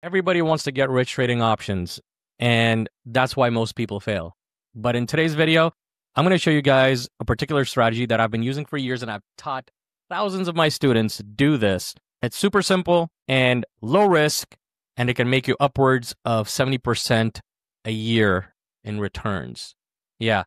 Everybody wants to get rich trading options, and that's why most people fail. But in today's video, I'm going to show you guys a particular strategy that I've been using for years and I've taught thousands of my students do this. It's super simple and low risk, and it can make you upwards of 70% a year in returns. Yeah,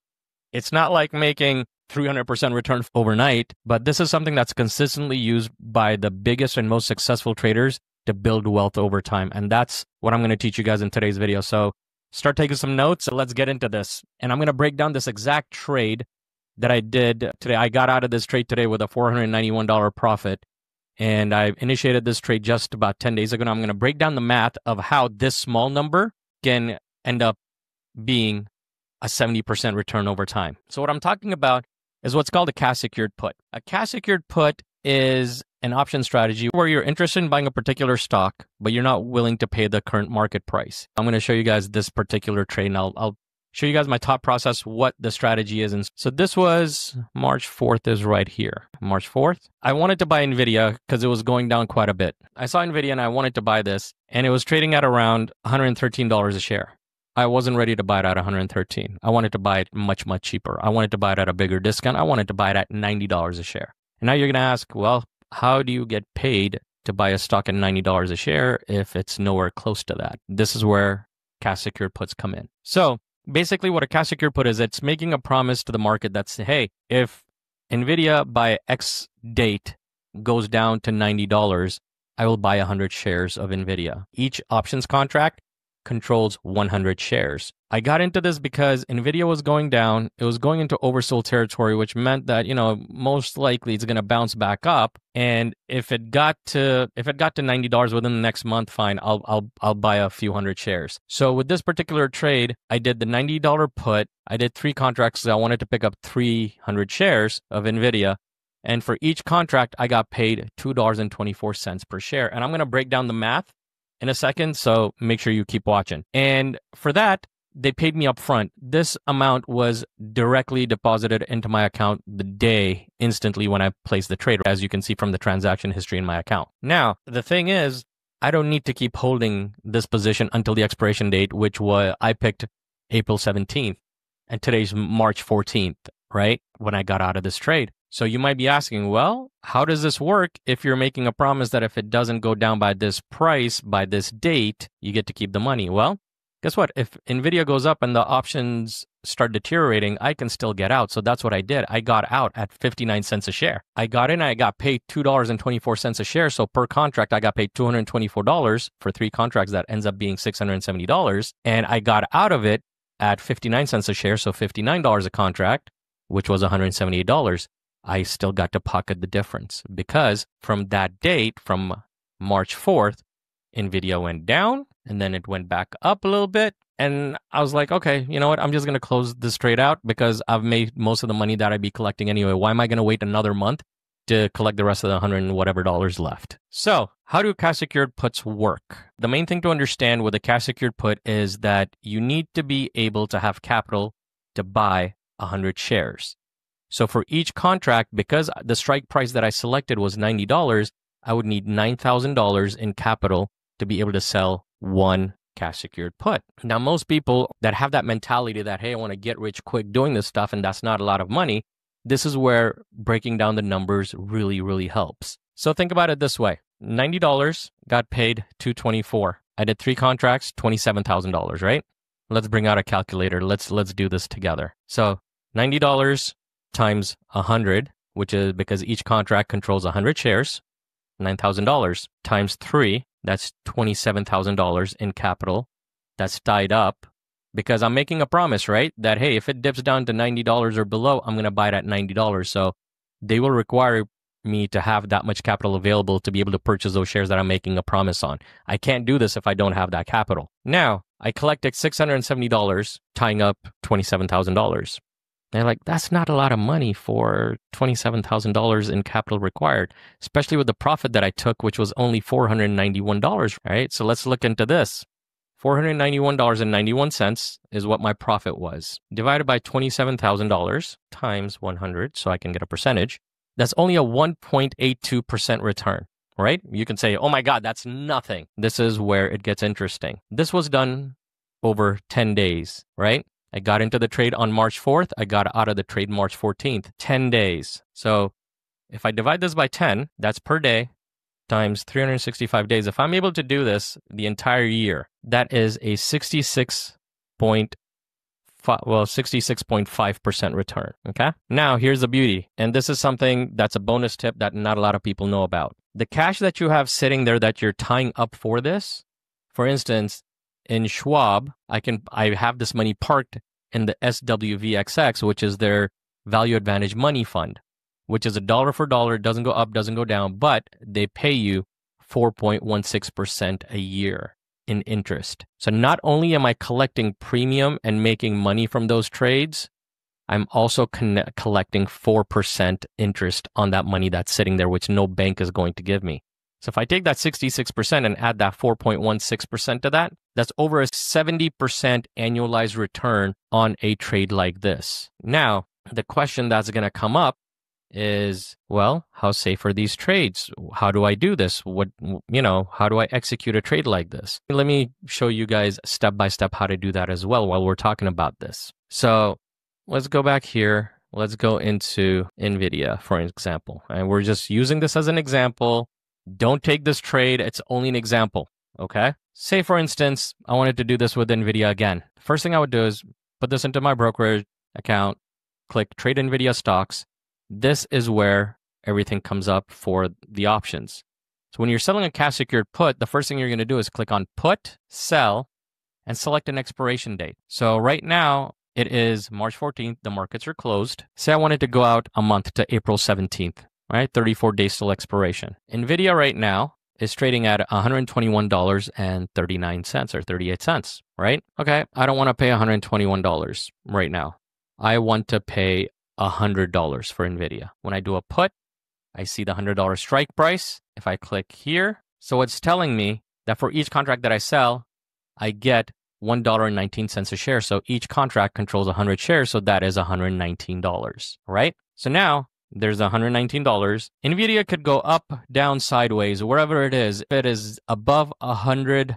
it's not like making 300% return overnight, but this is something that's consistently used by the biggest and most successful traders to build wealth over time. And that's what I'm going to teach you guys in today's video. So start taking some notes. Let's get into this. And I'm going to break down this exact trade that I did today. I got out of this trade today with a $491 profit. And I initiated this trade just about 10 days ago. And I'm going to break down the math of how this small number can end up being a 70% return over time. So, what I'm talking about is what's called a cash secured put. A cash secured put is an option strategy where you're interested in buying a particular stock, but you're not willing to pay the current market price. I'm going to show you guys this particular trade and I'll, I'll show you guys my top process, what the strategy is. And so this was March 4th is right here. March 4th. I wanted to buy NVIDIA because it was going down quite a bit. I saw NVIDIA and I wanted to buy this and it was trading at around $113 a share. I wasn't ready to buy it at 113. I wanted to buy it much, much cheaper. I wanted to buy it at a bigger discount. I wanted to buy it at $90 a share. And now you're going to ask, well, how do you get paid to buy a stock at $90 a share if it's nowhere close to that? This is where cash secured puts come in. So basically what a cash secured put is it's making a promise to the market that's, hey, if NVIDIA by X date goes down to $90, I will buy 100 shares of NVIDIA. Each options contract controls 100 shares. I got into this because Nvidia was going down. It was going into oversold territory, which meant that, you know, most likely it's going to bounce back up. And if it got to if it got to $90 within the next month, fine, I'll I'll I'll buy a few hundred shares. So with this particular trade, I did the $90 put. I did three contracts I wanted to pick up 300 shares of Nvidia. And for each contract, I got paid $2.24 per share. And I'm going to break down the math in a second, so make sure you keep watching. And for that, they paid me up front. This amount was directly deposited into my account the day instantly when I placed the trade, as you can see from the transaction history in my account. Now, the thing is, I don't need to keep holding this position until the expiration date, which was I picked April 17th, and today's March 14th, right? When I got out of this trade. So you might be asking, well, how does this work if you're making a promise that if it doesn't go down by this price by this date, you get to keep the money? Well, guess what? If Nvidia goes up and the options start deteriorating, I can still get out. So that's what I did. I got out at 59 cents a share. I got in, I got paid $2.24 a share. So per contract, I got paid $224 for three contracts that ends up being $670. And I got out of it at 59 cents a share. So $59 a contract, which was $178. I still got to pocket the difference because from that date, from March 4th, NVIDIA went down and then it went back up a little bit. And I was like, okay, you know what? I'm just going to close this trade out because I've made most of the money that I'd be collecting anyway. Why am I going to wait another month to collect the rest of the hundred and whatever dollars left? So, how do cash secured puts work? The main thing to understand with a cash secured put is that you need to be able to have capital to buy 100 shares. So for each contract, because the strike price that I selected was $90, I would need $9,000 in capital to be able to sell one cash secured put. Now, most people that have that mentality that, hey, I want to get rich quick doing this stuff, and that's not a lot of money, this is where breaking down the numbers really, really helps. So think about it this way $90 got paid 224 I did three contracts, $27,000, right? Let's bring out a calculator. Let's let's do this together. So $90 times 100, which is because each contract controls 100 shares, $9,000 times 3, that's $27,000 in capital that's tied up because I'm making a promise, right? That, hey, if it dips down to $90 or below, I'm going to buy it at $90. So they will require me to have that much capital available to be able to purchase those shares that I'm making a promise on. I can't do this if I don't have that capital. Now, I collected $670 tying up $27,000. They're like, that's not a lot of money for $27,000 in capital required, especially with the profit that I took, which was only $491, right? So let's look into this. $491.91 is what my profit was, divided by $27,000 times 100, so I can get a percentage. That's only a 1.82% return. right? You can say, oh my God, that's nothing. This is where it gets interesting. This was done over 10 days, right? I got into the trade on March 4th. I got out of the trade March 14th, 10 days. So if I divide this by 10, that's per day times 365 days. If I'm able to do this the entire year, that is a 66 point well 66.5% return okay now here's the beauty and this is something that's a bonus tip that not a lot of people know about the cash that you have sitting there that you're tying up for this for instance in schwab i can i have this money parked in the swvxx which is their value advantage money fund which is a dollar for dollar doesn't go up doesn't go down but they pay you 4.16% a year in interest. So not only am I collecting premium and making money from those trades, I'm also collecting 4% interest on that money that's sitting there, which no bank is going to give me. So if I take that 66% and add that 4.16% to that, that's over a 70% annualized return on a trade like this. Now, the question that's going to come up is well how safe are these trades? How do i do this? What you know how do i execute a trade like this? Let me show you guys step by step how to do that as well while we're talking about this. So let's go back here. Let's go into nvidia for example and we're just using this as an example. Don't take this trade. It's only an example okay say for instance i wanted to do this with nvidia again first thing i would do is put this into my brokerage account click trade nvidia stocks this is where everything comes up for the options. So when you're selling a cash secured put, the first thing you're going to do is click on put, sell, and select an expiration date. So right now it is March 14th. The markets are closed. Say I wanted to go out a month to April 17th, right? 34 days till expiration. NVIDIA right now is trading at $121.39 or 38 cents, right? Okay. I don't want to pay $121 right now. I want to pay $100 for NVIDIA. When I do a put, I see the $100 strike price. If I click here, so it's telling me that for each contract that I sell, I get $1.19 a share. So each contract controls 100 shares. So that is $119, right? So now there's $119. NVIDIA could go up, down, sideways, wherever it is. If it is above $100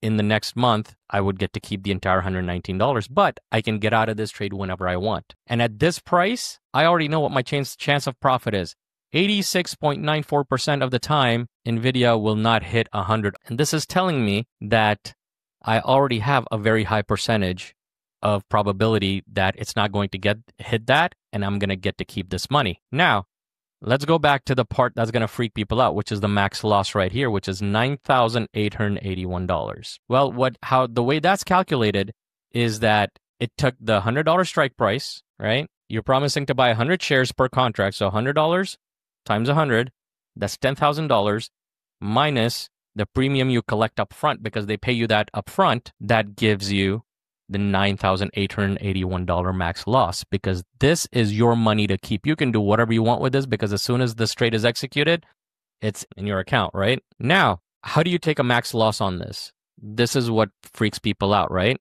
in the next month, I would get to keep the entire $119, but I can get out of this trade whenever I want. And at this price, I already know what my chance, chance of profit is. 86.94% of the time, NVIDIA will not hit 100. And this is telling me that I already have a very high percentage of probability that it's not going to get hit that and I'm going to get to keep this money. Now, Let's go back to the part that's going to freak people out, which is the max loss right here, which is $9,881. Well, what how the way that's calculated is that it took the $100 strike price, right? You're promising to buy 100 shares per contract, so $100 times 100, that's $10,000 minus the premium you collect up front because they pay you that up front, that gives you the $9,881 max loss because this is your money to keep. You can do whatever you want with this because as soon as this trade is executed, it's in your account, right? Now, how do you take a max loss on this? This is what freaks people out, right?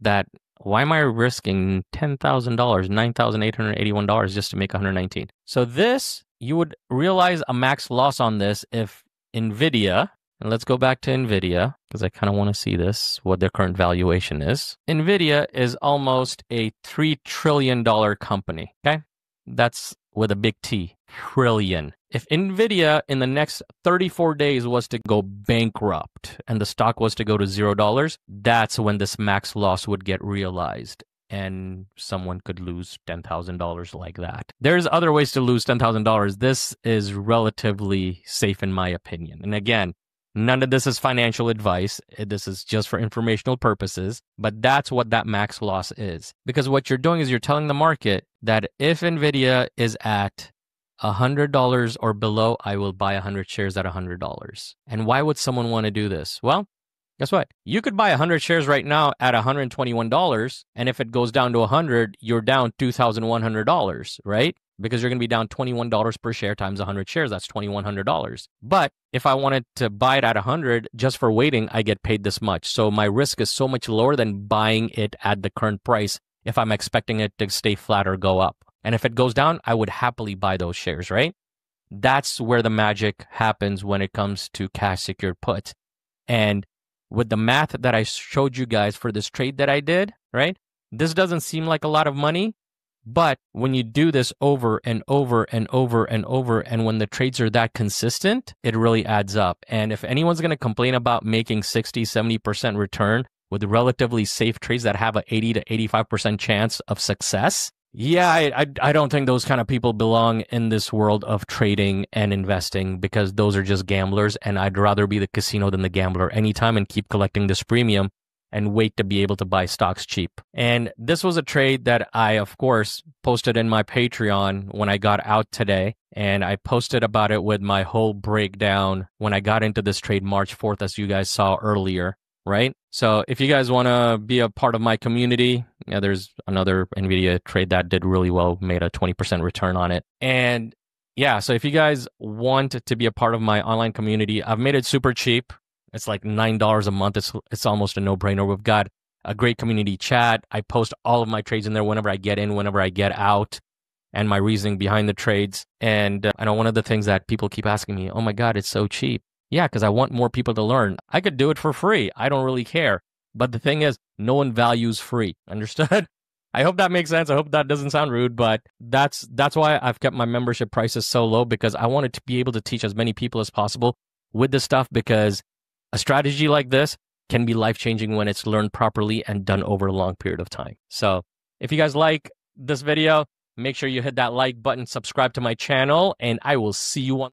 That why am I risking $10,000, $9,881 just to make 119? So this, you would realize a max loss on this if NVIDIA, and let's go back to NVIDIA because I kind of want to see this, what their current valuation is. NVIDIA is almost a $3 trillion company. Okay. That's with a big T, trillion. If NVIDIA in the next 34 days was to go bankrupt and the stock was to go to zero dollars, that's when this max loss would get realized and someone could lose $10,000 like that. There's other ways to lose $10,000. This is relatively safe in my opinion. And again, None of this is financial advice. Eh, this is just for informational purposes. But that's what that max loss is. Because what you're doing is you're telling the market that if NVIDIA is at $100 or below, I will buy 100 shares at $100. And why would someone want to do this? Well, guess what? You could buy 100 shares right now at $121. And if it goes down to 100, you're down $2,100, right? Because you're going to be down $21 per share times 100 shares. That's $2,100. But if I wanted to buy it at 100 just for waiting, I get paid this much. So my risk is so much lower than buying it at the current price if I'm expecting it to stay flat or go up. And if it goes down, I would happily buy those shares, right? That's where the magic happens when it comes to cash secured puts. And with the math that I showed you guys for this trade that I did, right? This doesn't seem like a lot of money, but when you do this over and over and over and over, and when the trades are that consistent, it really adds up. And if anyone's going to complain about making 60, 70% return with relatively safe trades that have an 80 to 85% chance of success, yeah, I, I, I don't think those kind of people belong in this world of trading and investing because those are just gamblers. And I'd rather be the casino than the gambler anytime and keep collecting this premium and wait to be able to buy stocks cheap. And this was a trade that I, of course, posted in my Patreon when I got out today. And I posted about it with my whole breakdown when I got into this trade March 4th, as you guys saw earlier right? So if you guys want to be a part of my community, yeah, there's another NVIDIA trade that did really well, made a 20% return on it. And yeah, so if you guys want to be a part of my online community, I've made it super cheap. It's like $9 a month. It's, it's almost a no brainer. We've got a great community chat. I post all of my trades in there whenever I get in, whenever I get out, and my reasoning behind the trades. And uh, I know one of the things that people keep asking me, oh my God, it's so cheap. Yeah, because I want more people to learn. I could do it for free. I don't really care. But the thing is, no one values free. Understood? I hope that makes sense. I hope that doesn't sound rude, but that's that's why I've kept my membership prices so low because I wanted to be able to teach as many people as possible with this stuff because a strategy like this can be life-changing when it's learned properly and done over a long period of time. So, if you guys like this video, make sure you hit that like button, subscribe to my channel, and I will see you on